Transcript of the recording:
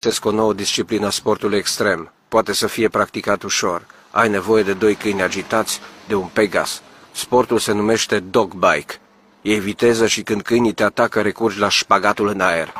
Găsesc o nouă disciplină a sportului extrem. Poate să fie practicat ușor. Ai nevoie de doi câini agitați, de un pegas. Sportul se numește dog bike. E viteză și când câinii te atacă, recurgi la șpagatul în aer.